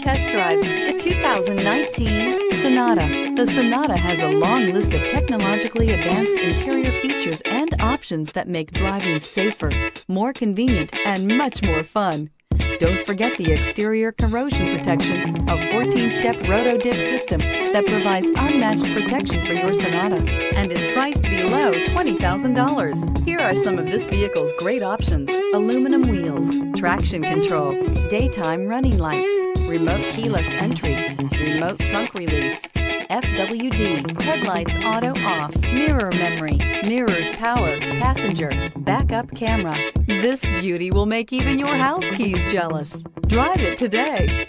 test drive the 2019 Sonata. The Sonata has a long list of technologically advanced interior features and options that make driving safer, more convenient, and much more fun. Don't forget the exterior corrosion protection, a 14-step roto-dip system that provides unmatched protection for your Sonata and is priced below $20,000. Here are some of this vehicle's great options. Aluminum wheels, traction control, daytime running lights, remote keyless entry, remote trunk release, FWD, headlights auto off, mirror memory, mirrors power, passenger, backup camera. This beauty will make even your house keys jealous. Drive it today.